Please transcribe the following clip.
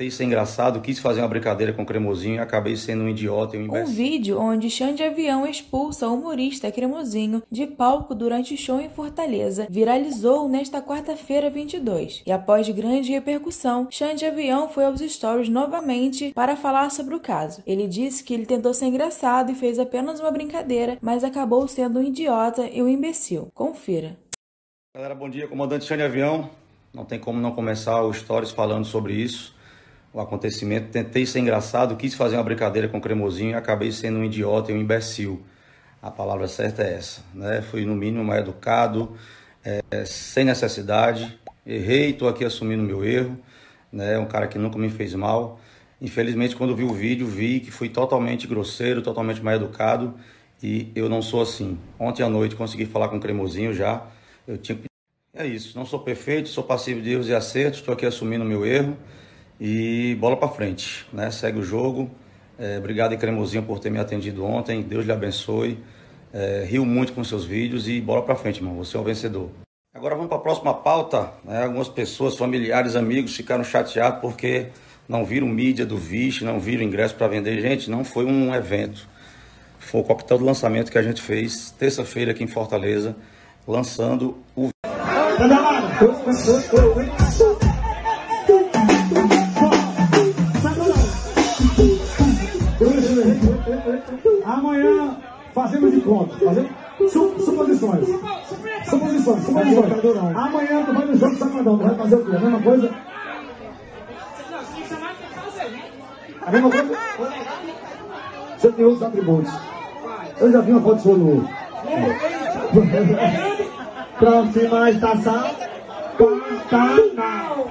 Tentei ser engraçado, quis fazer uma brincadeira com o Cremosinho e acabei sendo um idiota e um imbecil. Um vídeo onde Xande Avião expulsa o humorista Cremosinho de palco durante o show em Fortaleza viralizou nesta quarta-feira 22. E após grande repercussão, Xande Avião foi aos stories novamente para falar sobre o caso. Ele disse que ele tentou ser engraçado e fez apenas uma brincadeira, mas acabou sendo um idiota e um imbecil. Confira. Galera, bom dia. Comandante Xande Avião. Não tem como não começar o Stories falando sobre isso, o acontecimento. Tentei ser engraçado, quis fazer uma brincadeira com o Cremosinho e acabei sendo um idiota e um imbecil. A palavra certa é essa, né? Fui no mínimo mais educado, é, sem necessidade. Errei, estou aqui assumindo meu erro, né? Um cara que nunca me fez mal. Infelizmente, quando vi o vídeo, vi que fui totalmente grosseiro, totalmente mal educado e eu não sou assim. Ontem à noite consegui falar com o Cremosinho já. Eu tinha é isso, não sou perfeito, sou passivo de erros e acertos, estou aqui assumindo meu erro e bola para frente, né? Segue o jogo. É, obrigado, Cremosinho, por ter me atendido ontem. Deus lhe abençoe. É, rio muito com seus vídeos e bola para frente, irmão. Você é o vencedor. Agora vamos para a próxima pauta. Né? Algumas pessoas, familiares, amigos ficaram chateados porque não viram mídia do Vixe, não viram ingresso para vender. Gente, não foi um evento. Foi o coquetel do lançamento que a gente fez terça-feira aqui em Fortaleza, lançando o Amanhã fazemos de conta, fazendo suposições. Suposições, suposições. Amanhã tu vai no jogo Sacadão, tu vai fazer o quê? A mesma coisa? A mesma coisa? Você tem outros atributos. Eu já vi uma foto sua no. Próxima estação, Pantanal.